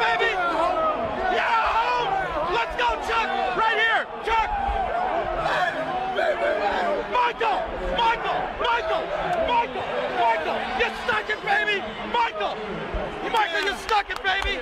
baby! Yeah, home! Let's go, Chuck! Right here! Chuck! Michael! Michael! Michael! Michael! Michael! You stuck it, baby! Michael! Michael, you stuck it, baby!